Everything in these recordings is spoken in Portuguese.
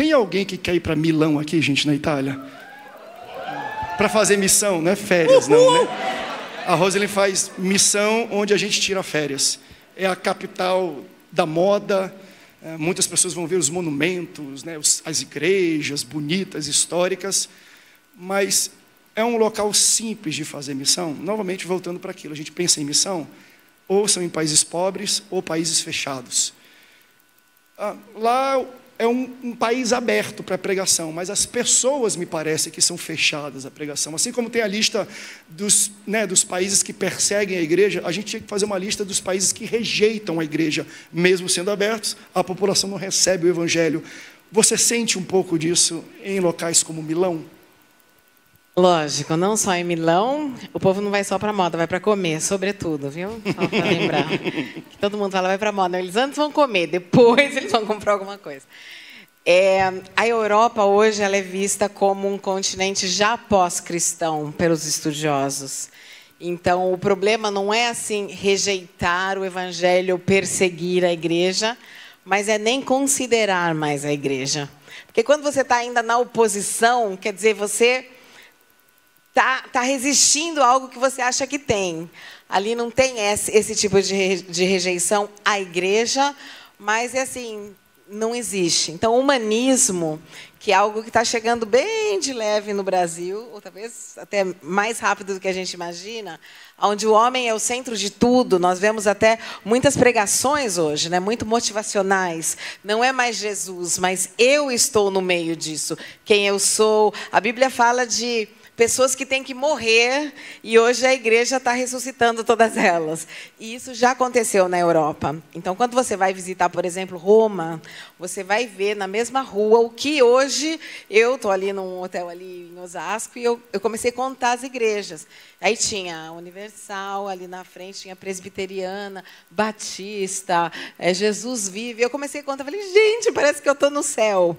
Tem alguém que quer ir para Milão aqui, gente, na Itália? Para fazer missão, não é férias, não, né? A Rosalind faz missão onde a gente tira férias. É a capital da moda. É, muitas pessoas vão ver os monumentos, né, as igrejas bonitas, históricas. Mas é um local simples de fazer missão. Novamente, voltando para aquilo, a gente pensa em missão, ou são em países pobres ou países fechados. Ah, lá é um, um país aberto para pregação, mas as pessoas me parece que são fechadas à pregação. Assim como tem a lista dos, né, dos países que perseguem a igreja, a gente tinha que fazer uma lista dos países que rejeitam a igreja, mesmo sendo abertos, a população não recebe o evangelho. Você sente um pouco disso em locais como Milão? Lógico, não só em Milão, o povo não vai só para moda, vai para comer, sobretudo, viu? Só para lembrar. que todo mundo fala vai para moda. Eles antes vão comer, depois eles vão comprar alguma coisa. É, a Europa hoje ela é vista como um continente já pós-cristão pelos estudiosos. Então, o problema não é assim rejeitar o evangelho, perseguir a igreja, mas é nem considerar mais a igreja. Porque quando você está ainda na oposição, quer dizer, você está tá resistindo a algo que você acha que tem. Ali não tem esse, esse tipo de, de rejeição à igreja, mas é assim, não existe. Então, o humanismo, que é algo que está chegando bem de leve no Brasil, ou talvez até mais rápido do que a gente imagina, onde o homem é o centro de tudo. Nós vemos até muitas pregações hoje, né, muito motivacionais. Não é mais Jesus, mas eu estou no meio disso. Quem eu sou. A Bíblia fala de pessoas que têm que morrer e hoje a igreja está ressuscitando todas elas. E isso já aconteceu na Europa. Então, quando você vai visitar, por exemplo, Roma, você vai ver na mesma rua o que hoje eu estou ali num hotel ali em Osasco e eu, eu comecei a contar as igrejas. Aí tinha a Universal, ali na frente tinha a Presbiteriana, Batista, é, Jesus Vive. Eu comecei a contar, falei, gente, parece que eu estou no céu.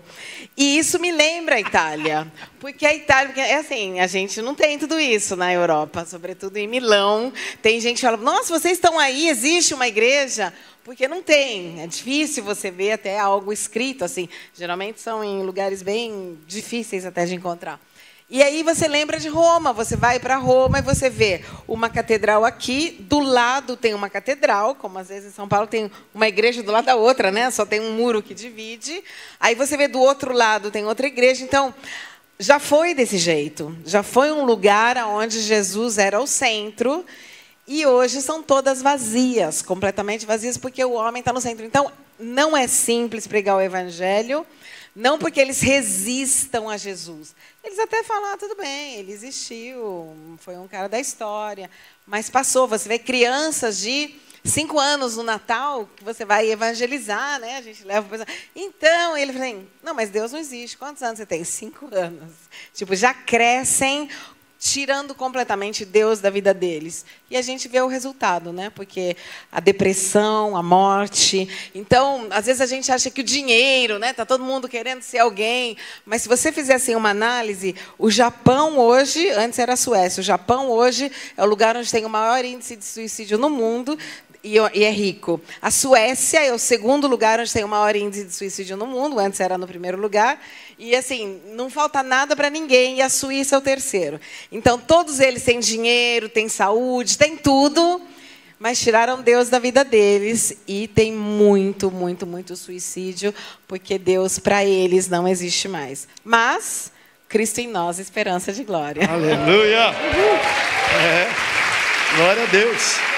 E isso me lembra a Itália, porque a Itália, porque é assim, a gente não tem tudo isso na Europa, sobretudo em Milão. Tem gente que fala, nossa, vocês estão aí, existe uma igreja? Porque não tem, é difícil você ver até algo escrito assim. Geralmente são em lugares bem difíceis até de encontrar. E aí você lembra de Roma, você vai para Roma e você vê uma catedral aqui, do lado tem uma catedral, como às vezes em São Paulo tem uma igreja do lado da outra, né? Só tem um muro que divide. Aí você vê do outro lado tem outra igreja. Então, já foi desse jeito. Já foi um lugar onde Jesus era o centro e hoje são todas vazias, completamente vazias, porque o homem está no centro. Então, não é simples pregar o evangelho não porque eles resistam a Jesus. Eles até falam, ah, tudo bem, ele existiu, foi um cara da história. Mas passou, você vê crianças de cinco anos no Natal, que você vai evangelizar, né? A gente leva para Então, ele fala assim, não, mas Deus não existe. Quantos anos você tem? Cinco anos. Tipo, já crescem tirando completamente Deus da vida deles. E a gente vê o resultado, né? Porque a depressão, a morte. Então, às vezes a gente acha que o dinheiro, né? Tá todo mundo querendo ser alguém, mas se você fizer assim uma análise, o Japão hoje, antes era a Suécia, o Japão hoje é o lugar onde tem o maior índice de suicídio no mundo, e, é rico. A Suécia é o segundo lugar onde tem o maior índice de suicídio no mundo, antes era no primeiro lugar. E assim, não falta nada para ninguém, e a Suíça é o terceiro. Então, todos eles têm dinheiro, têm saúde, têm tudo, mas tiraram Deus da vida deles e tem muito, muito, muito suicídio, porque Deus para eles não existe mais. Mas Cristo em nós, esperança de glória. Aleluia! É. Glória a Deus.